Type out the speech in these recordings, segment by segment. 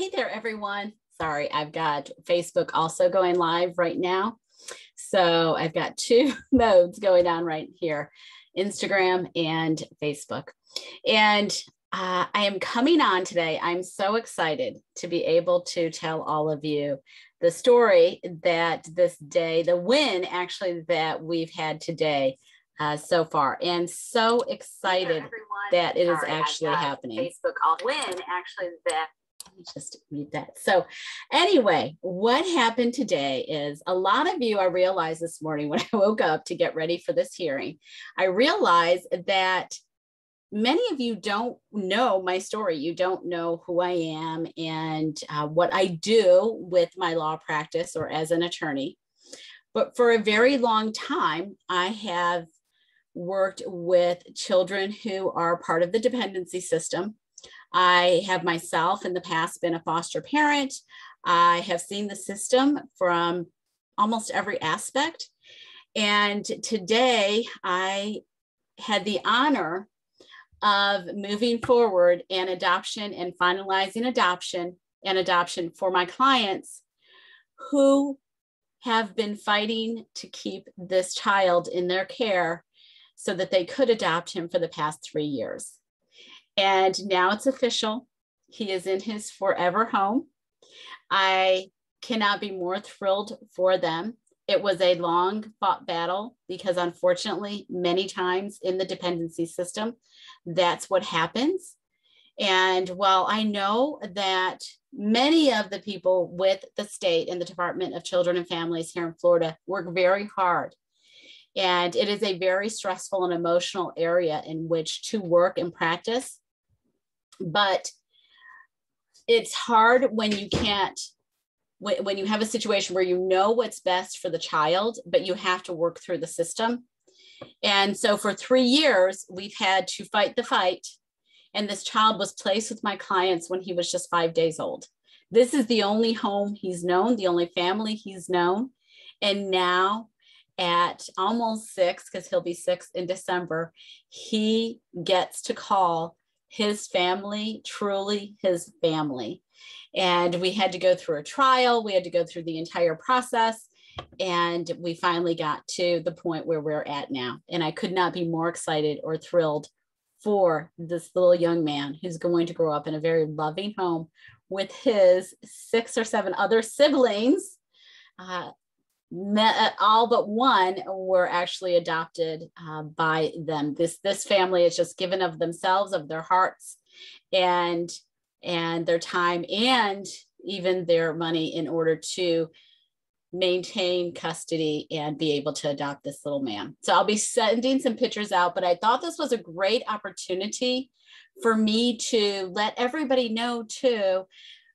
Hey there, everyone. Sorry, I've got Facebook also going live right now. So I've got two modes going on right here Instagram and Facebook. And uh, I am coming on today. I'm so excited to be able to tell all of you the story that this day, the win actually that we've had today uh, so far, and so excited that it is actually happening. Facebook, I'll win actually that just read that. So, anyway, what happened today is a lot of you, I realized this morning when I woke up to get ready for this hearing, I realized that many of you don't know my story. You don't know who I am and uh, what I do with my law practice or as an attorney. But for a very long time, I have worked with children who are part of the dependency system I have myself in the past been a foster parent. I have seen the system from almost every aspect. And today I had the honor of moving forward and adoption and finalizing adoption and adoption for my clients who have been fighting to keep this child in their care so that they could adopt him for the past three years. And now it's official. He is in his forever home. I cannot be more thrilled for them. It was a long fought battle because, unfortunately, many times in the dependency system, that's what happens. And while I know that many of the people with the state and the Department of Children and Families here in Florida work very hard, and it is a very stressful and emotional area in which to work and practice but it's hard when you can't when, when you have a situation where you know what's best for the child but you have to work through the system. And so for three years we've had to fight the fight. And this child was placed with my clients when he was just five days old. This is the only home he's known the only family he's known. And now at almost six because he'll be six in december he gets to call his family, truly his family. And we had to go through a trial, we had to go through the entire process. And we finally got to the point where we're at now. And I could not be more excited or thrilled for this little young man who's going to grow up in a very loving home with his six or seven other siblings. Uh, all but one were actually adopted uh, by them. This this family is just given of themselves, of their hearts, and and their time, and even their money in order to maintain custody and be able to adopt this little man. So I'll be sending some pictures out, but I thought this was a great opportunity for me to let everybody know too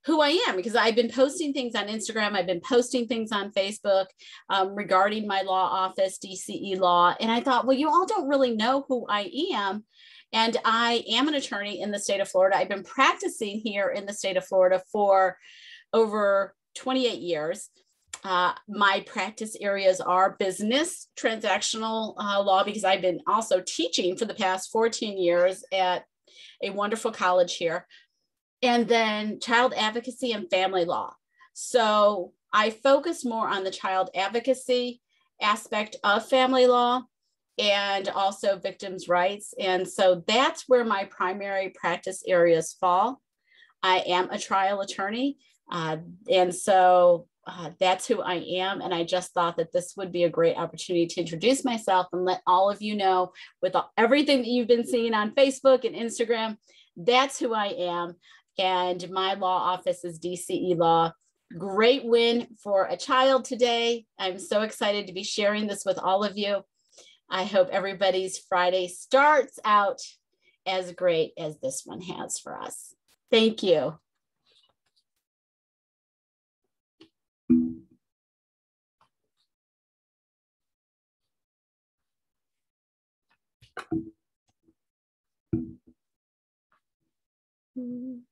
who I am because I've been posting things on Instagram, I've been posting things on Facebook um, regarding my law office, DCE law. And I thought, well, you all don't really know who I am. And I am an attorney in the state of Florida. I've been practicing here in the state of Florida for over 28 years. Uh, my practice areas are business, transactional uh, law, because I've been also teaching for the past 14 years at a wonderful college here and then child advocacy and family law. So I focus more on the child advocacy aspect of family law and also victims' rights. And so that's where my primary practice areas fall. I am a trial attorney. Uh, and so uh, that's who I am. And I just thought that this would be a great opportunity to introduce myself and let all of you know with all, everything that you've been seeing on Facebook and Instagram, that's who I am and my law office is DCE Law. Great win for a child today. I'm so excited to be sharing this with all of you. I hope everybody's Friday starts out as great as this one has for us. Thank you. Uhum.